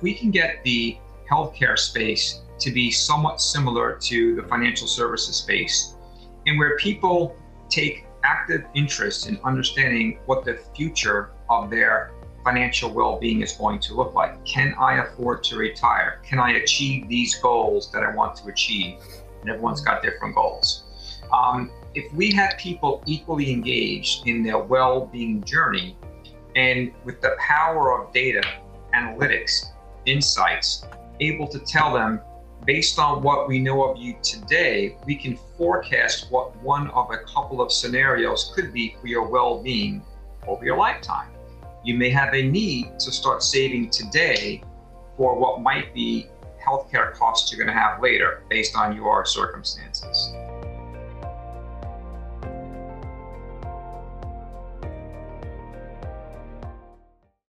we can get the healthcare space to be somewhat similar to the financial services space, and where people take active interest in understanding what the future of their financial well-being is going to look like. Can I afford to retire? Can I achieve these goals that I want to achieve? And everyone's got different goals. Um, if we had people equally engaged in their well-being journey, and with the power of data, analytics, insights, able to tell them based on what we know of you today, we can forecast what one of a couple of scenarios could be for your well being over your lifetime. You may have a need to start saving today for what might be healthcare costs you're going to have later based on your circumstances.